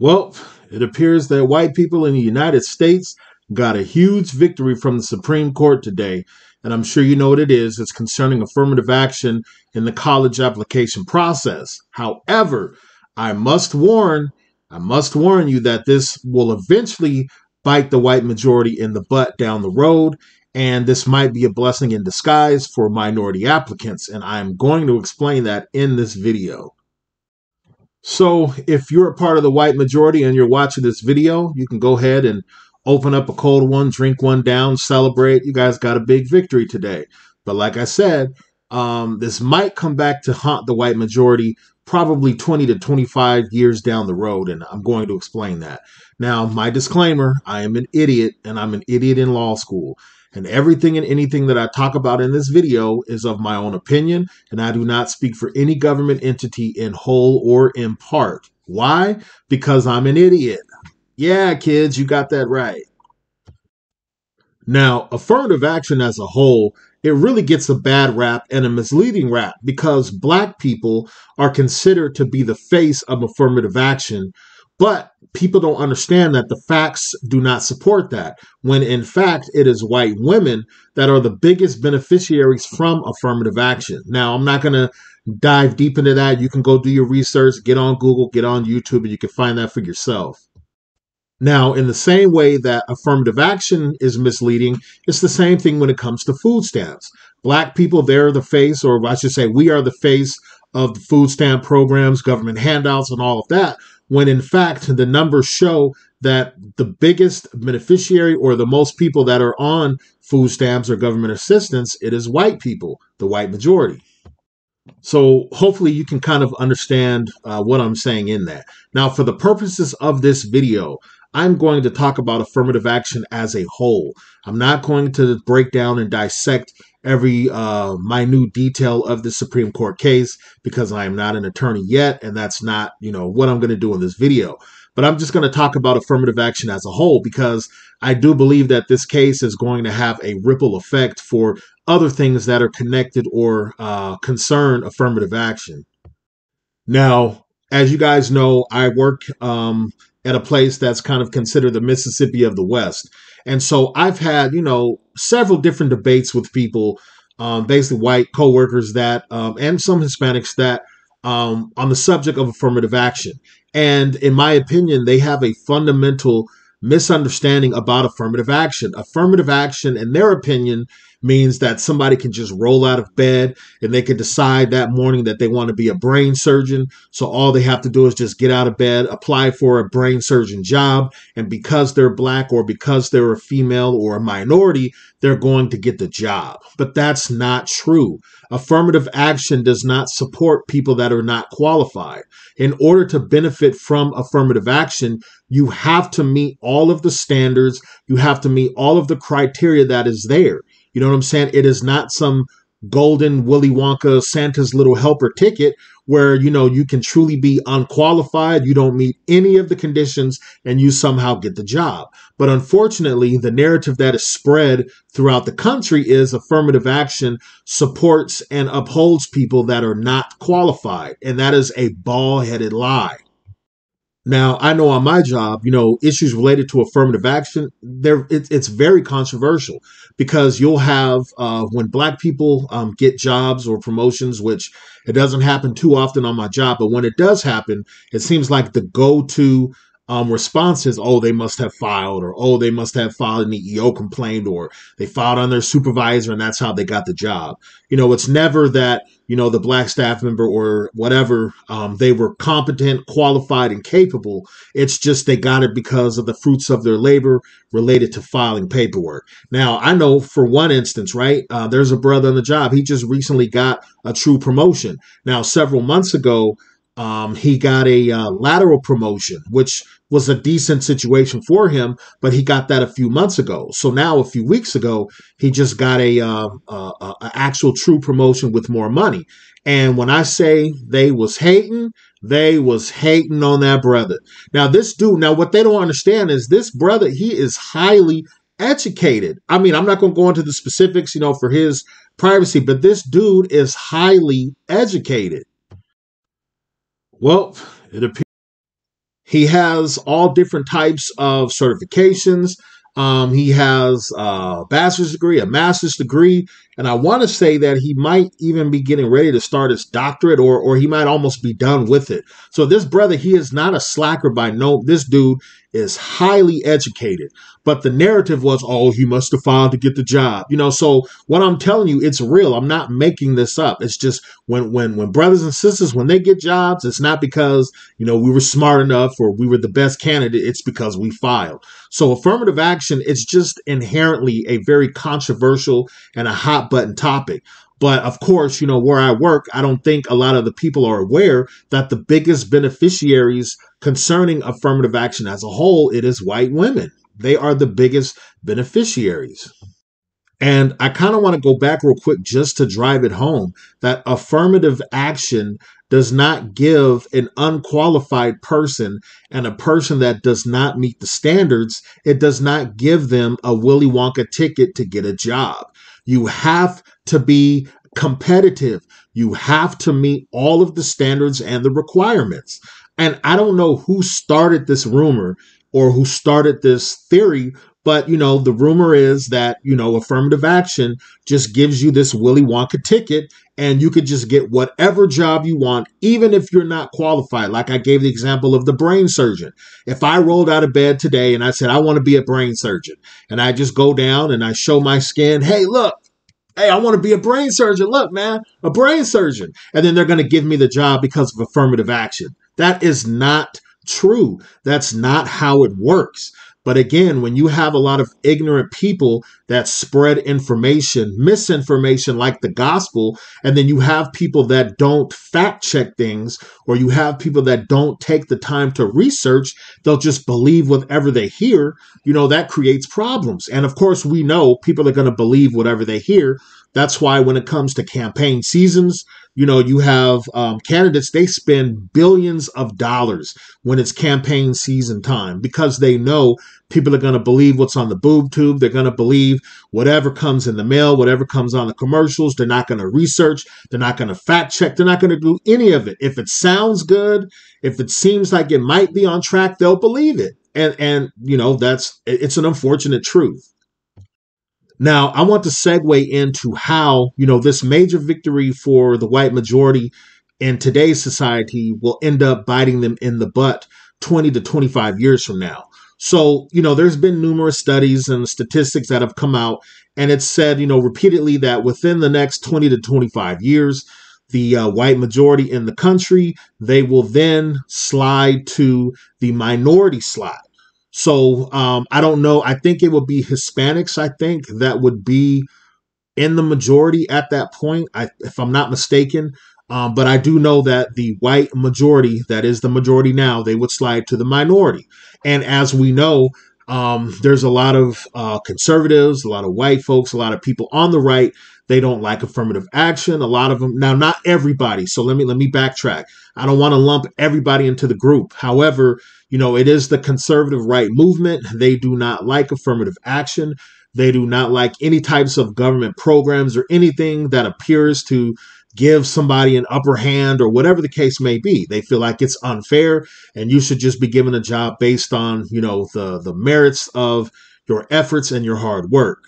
Well, it appears that white people in the United States got a huge victory from the Supreme Court today. And I'm sure you know what it is. It's concerning affirmative action in the college application process. However, I must warn, I must warn you that this will eventually bite the white majority in the butt down the road. And this might be a blessing in disguise for minority applicants. And I'm going to explain that in this video. So if you're a part of the white majority and you're watching this video, you can go ahead and open up a cold one, drink one down, celebrate. You guys got a big victory today. But like I said, um, this might come back to haunt the white majority probably 20 to 25 years down the road, and I'm going to explain that. Now, my disclaimer I am an idiot, and I'm an idiot in law school. And everything and anything that I talk about in this video is of my own opinion, and I do not speak for any government entity in whole or in part. Why? Because I'm an idiot. Yeah, kids, you got that right. Now, affirmative action as a whole, it really gets a bad rap and a misleading rap because black people are considered to be the face of affirmative action, but people don't understand that the facts do not support that, when in fact it is white women that are the biggest beneficiaries from affirmative action. Now, I'm not going to dive deep into that. You can go do your research, get on Google, get on YouTube, and you can find that for yourself. Now, in the same way that affirmative action is misleading, it's the same thing when it comes to food stamps. Black people, they're the face, or I should say, we are the face of the food stamp programs, government handouts, and all of that when in fact the numbers show that the biggest beneficiary or the most people that are on food stamps or government assistance it is white people the white majority. So hopefully you can kind of understand uh, what i'm saying in that. Now for the purposes of this video i'm going to talk about affirmative action as a whole i'm not going to break down and dissect every uh, minute detail of the Supreme Court case because I am not an attorney yet, and that's not you know what I'm going to do in this video. But I'm just going to talk about affirmative action as a whole because I do believe that this case is going to have a ripple effect for other things that are connected or uh, concern affirmative action. Now, as you guys know, I work um, at a place that's kind of considered the Mississippi of the West. And so I've had, you know, several different debates with people, um, basically white coworkers that, um, and some Hispanics that, um, on the subject of affirmative action. And in my opinion, they have a fundamental misunderstanding about affirmative action. Affirmative action, in their opinion, means that somebody can just roll out of bed and they can decide that morning that they want to be a brain surgeon. So all they have to do is just get out of bed, apply for a brain surgeon job. And because they're black or because they're a female or a minority, they're going to get the job. But that's not true. Affirmative action does not support people that are not qualified. In order to benefit from affirmative action, you have to meet all of the standards. You have to meet all of the criteria that is there. You know what I'm saying? It is not some golden Willy Wonka Santa's little helper ticket where you know you can truly be unqualified, you don't meet any of the conditions and you somehow get the job. But unfortunately, the narrative that is spread throughout the country is affirmative action supports and upholds people that are not qualified, and that is a ball-headed lie. Now, I know on my job, you know, issues related to affirmative action, there it, it's very controversial because you'll have uh, when black people um, get jobs or promotions, which it doesn't happen too often on my job, but when it does happen, it seems like the go-to um, responses, oh, they must have filed, or oh, they must have filed an EEO complaint, or they filed on their supervisor, and that's how they got the job. You know, it's never that, you know, the black staff member or whatever, um, they were competent, qualified, and capable. It's just they got it because of the fruits of their labor related to filing paperwork. Now, I know for one instance, right, uh, there's a brother on the job. He just recently got a true promotion. Now, several months ago, um, he got a uh, lateral promotion, which was a decent situation for him, but he got that a few months ago. So now, a few weeks ago, he just got a, uh, uh, actual true promotion with more money. And when I say they was hating, they was hating on that brother. Now this dude, now what they don't understand is this brother, he is highly educated. I mean, I'm not going to go into the specifics, you know, for his privacy, but this dude is highly educated. Well, it appears He has all different types of certifications. Um, he has a bachelor's degree, a master's degree, and I want to say that he might even be getting ready to start his doctorate, or or he might almost be done with it. So this brother, he is not a slacker by no. This dude is highly educated. But the narrative was, oh, he must have filed to get the job. You know, so what I'm telling you, it's real. I'm not making this up. It's just when when when brothers and sisters, when they get jobs, it's not because, you know, we were smart enough or we were the best candidate. It's because we filed. So affirmative action, it's just inherently a very controversial and a hot button topic. But of course, you know, where I work, I don't think a lot of the people are aware that the biggest beneficiaries concerning affirmative action as a whole, it is white women. They are the biggest beneficiaries. And I kind of want to go back real quick just to drive it home that affirmative action does not give an unqualified person and a person that does not meet the standards, it does not give them a Willy Wonka ticket to get a job. You have to be competitive. You have to meet all of the standards and the requirements. And I don't know who started this rumor or who started this theory, but you know, the rumor is that, you know, affirmative action just gives you this Willy Wonka ticket and you could just get whatever job you want, even if you're not qualified. Like I gave the example of the brain surgeon. If I rolled out of bed today and I said, I want to be a brain surgeon, and I just go down and I show my skin, hey, look, Hey, I want to be a brain surgeon. Look, man, a brain surgeon. And then they're going to give me the job because of affirmative action. That is not true. That's not how it works. But again, when you have a lot of ignorant people that spread information, misinformation like the gospel, and then you have people that don't fact check things, or you have people that don't take the time to research, they'll just believe whatever they hear, you know, that creates problems. And of course, we know people are going to believe whatever they hear. That's why when it comes to campaign seasons, you know, you have um, candidates, they spend billions of dollars when it's campaign season time because they know people are going to believe what's on the boob tube. They're going to believe whatever comes in the mail, whatever comes on the commercials. They're not going to research. They're not going to fact check. They're not going to do any of it. If it sounds good, if it seems like it might be on track, they'll believe it. And, and, you know, that's, it's an unfortunate truth. Now, I want to segue into how, you know, this major victory for the white majority in today's society will end up biting them in the butt 20 to 25 years from now. So, you know, there's been numerous studies and statistics that have come out, and it's said, you know, repeatedly that within the next 20 to 25 years, the uh, white majority in the country, they will then slide to the minority slide. So um, I don't know. I think it would be Hispanics. I think that would be in the majority at that point, I, if I'm not mistaken. Um, but I do know that the white majority, that is the majority now, they would slide to the minority. And as we know, um, there's a lot of uh, conservatives, a lot of white folks, a lot of people on the right. They don't like affirmative action. A lot of them now, not everybody. So let me let me backtrack. I don't want to lump everybody into the group. However, you know, it is the conservative right movement. They do not like affirmative action. They do not like any types of government programs or anything that appears to give somebody an upper hand or whatever the case may be. They feel like it's unfair and you should just be given a job based on, you know, the the merits of your efforts and your hard work.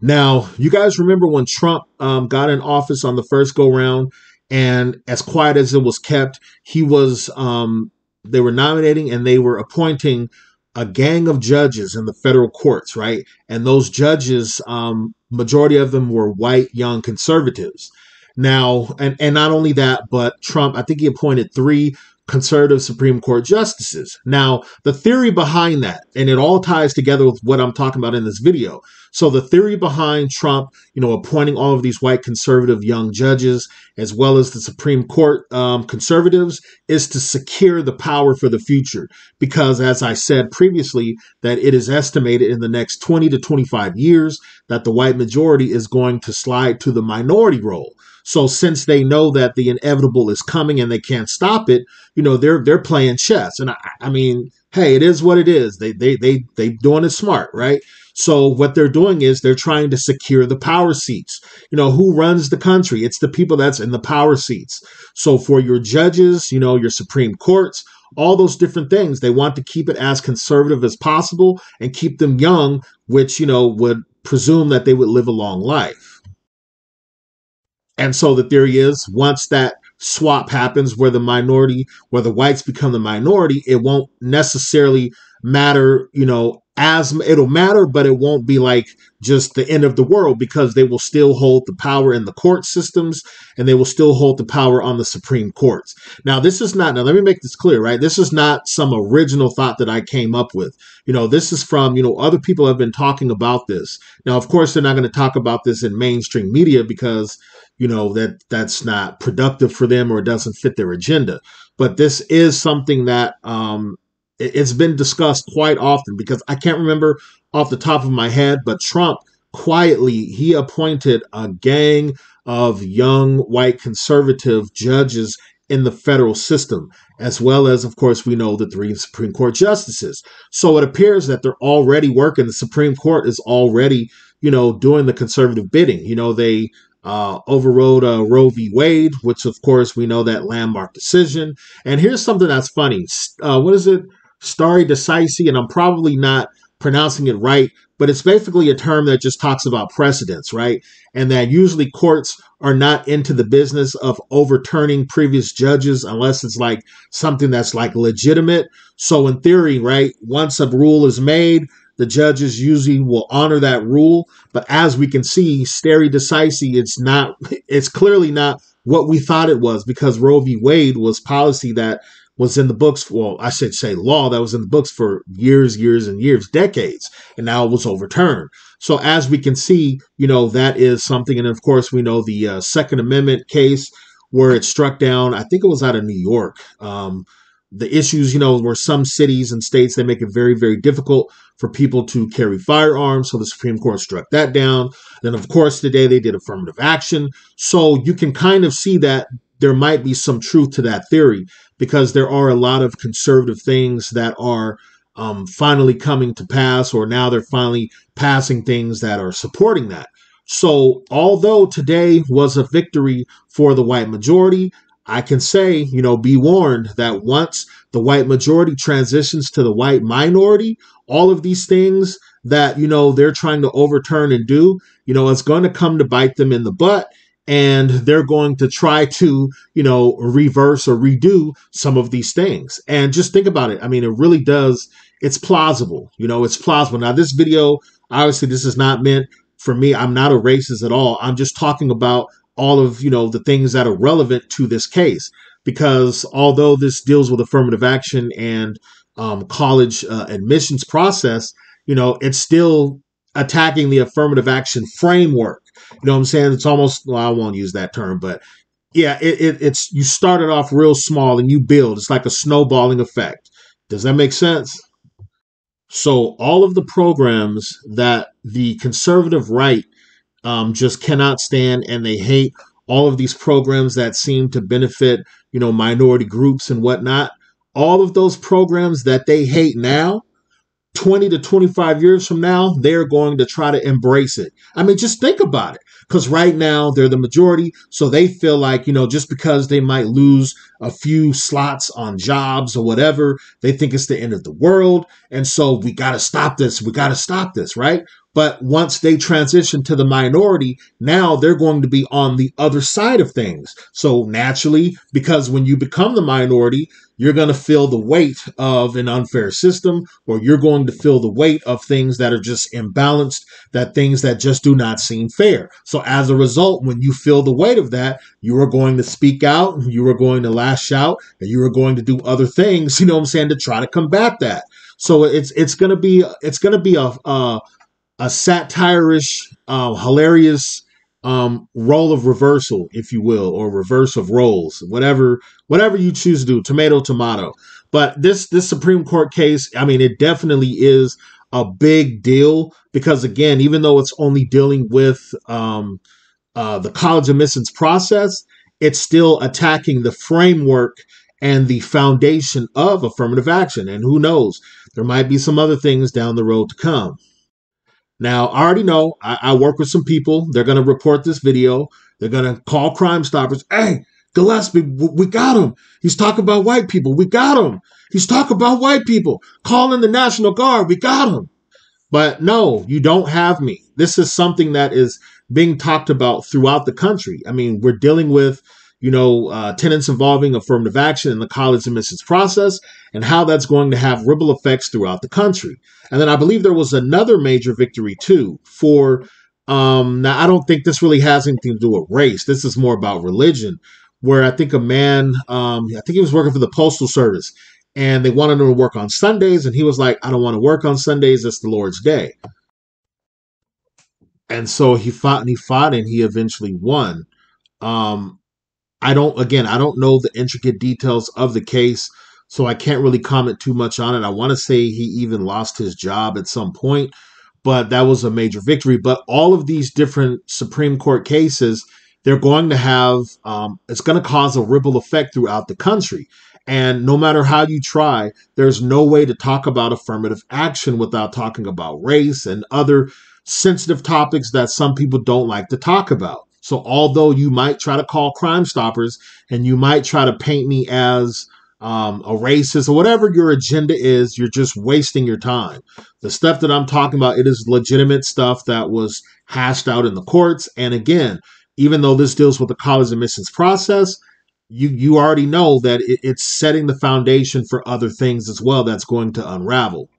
Now, you guys remember when Trump um, got in office on the first go round, and as quiet as it was kept, he was um, they were nominating and they were appointing a gang of judges in the federal courts, right? And those judges, um, majority of them were white young conservatives. Now, and and not only that, but Trump, I think he appointed three conservative Supreme Court justices. Now, the theory behind that, and it all ties together with what I'm talking about in this video. So, the theory behind Trump, you know, appointing all of these white conservative young judges, as well as the Supreme Court um, conservatives, is to secure the power for the future. Because, as I said previously, that it is estimated in the next 20 to 25 years that the white majority is going to slide to the minority role. So since they know that the inevitable is coming and they can't stop it, you know, they're they're playing chess. And I, I mean, hey, it is what it is. They they they they doing it smart, right? So what they're doing is they're trying to secure the power seats. You know, who runs the country? It's the people that's in the power seats. So for your judges, you know, your Supreme Courts, all those different things. They want to keep it as conservative as possible and keep them young, which, you know, would presume that they would live a long life. And so the theory is once that swap happens where the minority, where the whites become the minority, it won't necessarily matter, you know, as it'll matter, but it won't be like just the end of the world because they will still hold the power in the court systems and they will still hold the power on the Supreme Courts. Now, this is not, now let me make this clear, right? This is not some original thought that I came up with. You know, this is from, you know, other people have been talking about this. Now, of course, they're not going to talk about this in mainstream media because, you know, that that's not productive for them or doesn't fit their agenda. But this is something that, um, it's been discussed quite often because I can't remember off the top of my head, but Trump quietly he appointed a gang of young white conservative judges in the federal system, as well as, of course, we know the three Supreme Court justices. So it appears that they're already working. The Supreme Court is already, you know, doing the conservative bidding. You know, they uh, overrode uh, Roe v. Wade, which, of course, we know that landmark decision. And here's something that's funny. Uh, what is it? stare decisis, and I'm probably not pronouncing it right, but it's basically a term that just talks about precedents, right? And that usually courts are not into the business of overturning previous judges unless it's like something that's like legitimate. So, in theory, right, once a rule is made, the judges usually will honor that rule. But as we can see, stare decisis, it's not, it's clearly not what we thought it was because Roe v. Wade was policy that was in the books. Well, I should say law that was in the books for years, years and years, decades, and now it was overturned. So as we can see, you know, that is something. And of course, we know the uh, Second Amendment case where it struck down, I think it was out of New York. Um, the issues, you know, where some cities and states they make it very, very difficult for people to carry firearms. So the Supreme Court struck that down. Then, of course, today they did affirmative action. So you can kind of see that there might be some truth to that theory because there are a lot of conservative things that are um, finally coming to pass, or now they're finally passing things that are supporting that. So, although today was a victory for the white majority, I can say, you know, be warned that once the white majority transitions to the white minority, all of these things that, you know, they're trying to overturn and do, you know, it's going to come to bite them in the butt and they're going to try to, you know, reverse or redo some of these things. And just think about it. I mean, it really does, it's plausible. You know, it's plausible. Now, this video, obviously, this is not meant for me. I'm not a racist at all. I'm just talking about all of, you know, the things that are relevant to this case. Because although this deals with affirmative action and um, college uh, admissions process, you know, it's still attacking the affirmative action framework you know what I'm saying? It's almost well, I won't use that term, but yeah, it, it, it's you started off real small and you build. It's like a snowballing effect. Does that make sense? So all of the programs that the conservative right um, just cannot stand and they hate all of these programs that seem to benefit you know minority groups and whatnot all of those programs that they hate now 20 to 25 years from now, they're going to try to embrace it. I mean, just think about it. Because right now they're the majority. So they feel like, you know, just because they might lose a few slots on jobs or whatever, they think it's the end of the world. And so we got to stop this. We got to stop this, right? But once they transition to the minority, now they're going to be on the other side of things. So naturally, because when you become the minority, you're going to feel the weight of an unfair system, or you're going to feel the weight of things that are just imbalanced, that things that just do not seem fair. So as a result, when you feel the weight of that, you are going to speak out, you are going to lash out, and you are going to do other things, you know what I'm saying, to try to combat that. So it's it's gonna be it's gonna be a a, a satirish, uh, hilarious um, role of reversal, if you will, or reverse of roles, whatever whatever you choose to do, tomato tomato. But this this Supreme Court case, I mean, it definitely is a big deal because again, even though it's only dealing with um, uh, the college admissions process, it's still attacking the framework and the foundation of affirmative action. And who knows, there might be some other things down the road to come. Now, I already know I, I work with some people. They're going to report this video. They're going to call Crime Stoppers. Hey, Gillespie, we got him. He's talking about white people. We got him. He's talking about white people. Call in the National Guard. We got him. But no, you don't have me. This is something that is being talked about throughout the country. I mean, we're dealing with, you know, uh, tenants involving affirmative action in the college admissions process and how that's going to have ripple effects throughout the country. And then I believe there was another major victory too for, um, now I don't think this really has anything to do with race. This is more about religion, where I think a man, um, I think he was working for the Postal Service and they wanted him to work on Sundays. And he was like, I don't want to work on Sundays. It's the Lord's day. And so he fought and he fought and he eventually won. Um, I don't, again, I don't know the intricate details of the case, so I can't really comment too much on it. I want to say he even lost his job at some point, but that was a major victory. But all of these different Supreme Court cases, they're going to have, um, it's going to cause a ripple effect throughout the country. And no matter how you try, there's no way to talk about affirmative action without talking about race and other sensitive topics that some people don't like to talk about. So, although you might try to call Crime Stoppers and you might try to paint me as um, a racist or whatever your agenda is, you're just wasting your time. The stuff that I'm talking about, it is legitimate stuff that was hashed out in the courts. And again, even though this deals with the college admissions process, you you already know that it, it's setting the foundation for other things as well that's going to unravel.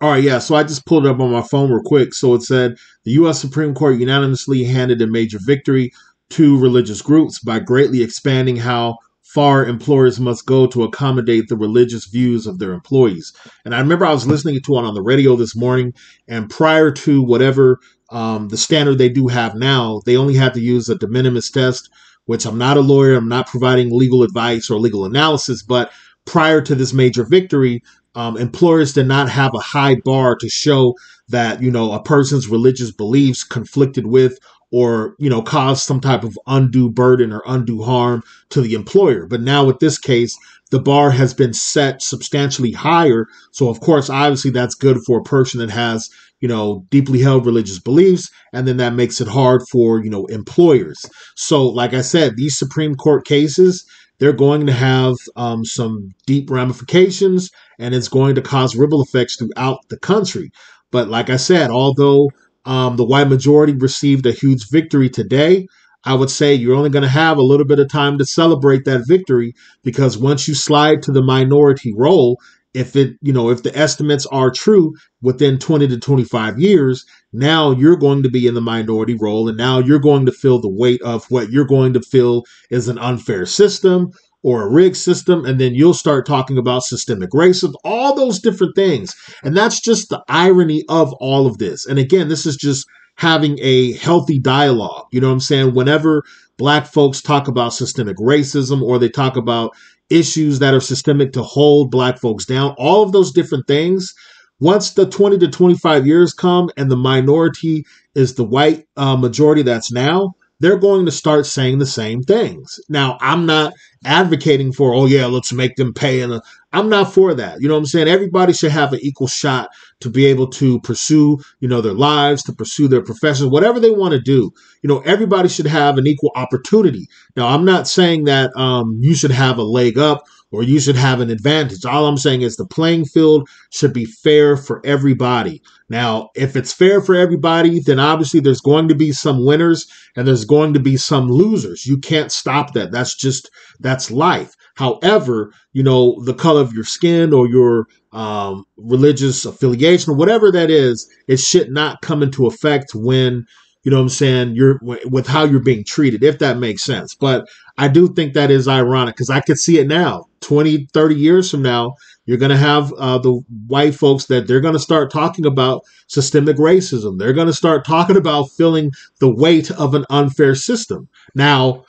All right, yeah. So I just pulled it up on my phone real quick. So it said the U.S. Supreme Court unanimously handed a major victory to religious groups by greatly expanding how far employers must go to accommodate the religious views of their employees. And I remember I was listening to it on the radio this morning, and prior to whatever um, the standard they do have now, they only had to use a de minimis test which I'm not a lawyer, I'm not providing legal advice or legal analysis, but prior to this major victory, um, employers did not have a high bar to show that you know a person's religious beliefs conflicted with or you know cause some type of undue burden or undue harm to the employer but now with this case the bar has been set substantially higher so of course obviously that's good for a person that has you know, deeply held religious beliefs, and then that makes it hard for, you know, employers. So, like I said, these Supreme Court cases, they're going to have um, some deep ramifications, and it's going to cause ripple effects throughout the country. But like I said, although um, the white majority received a huge victory today, I would say you're only going to have a little bit of time to celebrate that victory because once you slide to the minority role, if it you know if the estimates are true within 20 to 25 years now you're going to be in the minority role and now you're going to feel the weight of what you're going to feel is an unfair system or a rigged system and then you'll start talking about systemic racism all those different things. And that's just the irony of all of this. And again this is just having a healthy dialogue. You know what i'm saying? Whenever black folks talk about systemic racism or they talk about issues that are systemic to hold black folks down, all of those different things. Once the 20 to 25 years come and the minority is the white uh, majority that's now, they're going to start saying the same things. Now, I'm not advocating for, oh yeah, let's make them pay. And I'm not for that. You know what I'm saying? Everybody should have an equal shot to be able to pursue, you know, their lives, to pursue their professions, whatever they want to do. You know, everybody should have an equal opportunity. Now, I'm not saying that um, you should have a leg up or you should have an advantage. All I'm saying is the playing field should be fair for everybody. Now, if it's fair for everybody, then obviously there's going to be some winners and there's going to be some losers. You can't stop that. That's just, that's life. However, you know, the color of your skin or your um, religious affiliation or whatever that is, it should not come into effect when you know what I'm saying, you're with how you're being treated, if that makes sense. But I do think that is ironic because I could see it now. 20, 30 years from now, you're going to have uh, the white folks that they're going to start talking about systemic racism. They're going to start talking about feeling the weight of an unfair system. Now,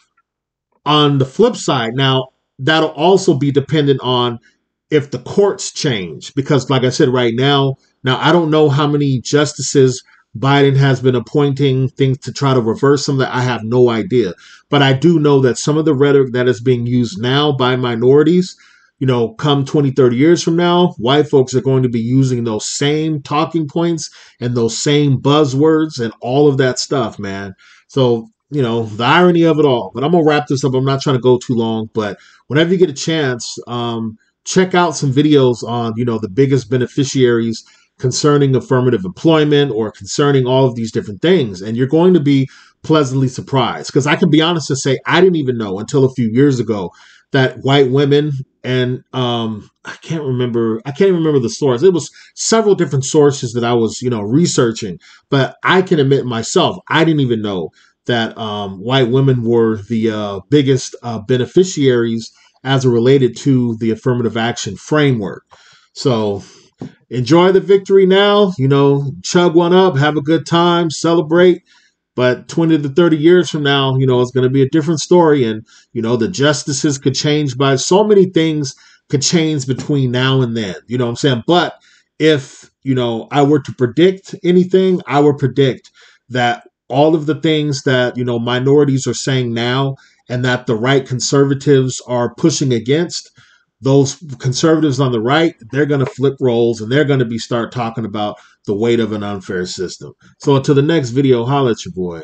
on the flip side, now that'll also be dependent on if the courts change because like i said right now now i don't know how many justices Biden has been appointing things to try to reverse some of that. I have no idea. But I do know that some of the rhetoric that is being used now by minorities, you know, come 20, 30 years from now, white folks are going to be using those same talking points and those same buzzwords and all of that stuff, man. So, you know, the irony of it all. But I'm going to wrap this up. I'm not trying to go too long, but whenever you get a chance, um, check out some videos on, you know, the biggest beneficiaries concerning affirmative employment or concerning all of these different things. And you're going to be pleasantly surprised. Because I can be honest and say, I didn't even know until a few years ago that white women and um, I can't remember, I can't even remember the source. It was several different sources that I was, you know, researching. But I can admit myself, I didn't even know that um, white women were the uh, biggest uh, beneficiaries as it related to the affirmative action framework. So enjoy the victory now, you know, chug one up, have a good time, celebrate. But 20 to 30 years from now, you know, it's going to be a different story. And, you know, the justices could change by so many things could change between now and then. You know what I'm saying? But if, you know, I were to predict anything, I would predict that all of the things that, you know, minorities are saying now and that the right conservatives are pushing against, those conservatives on the right, they're going to flip roles and they're going to be start talking about the weight of an unfair system. So until the next video, holla at your boy.